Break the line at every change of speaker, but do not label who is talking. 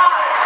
God.